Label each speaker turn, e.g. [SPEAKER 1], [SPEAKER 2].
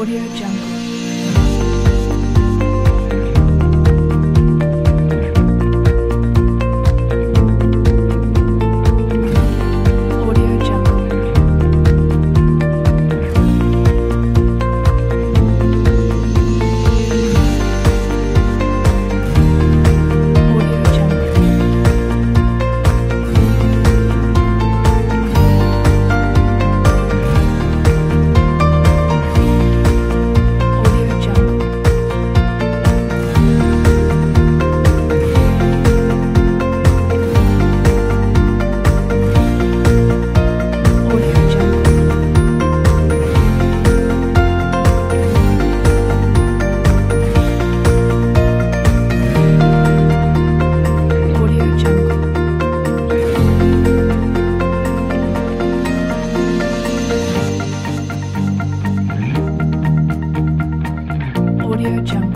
[SPEAKER 1] Audio Jungle. your jump.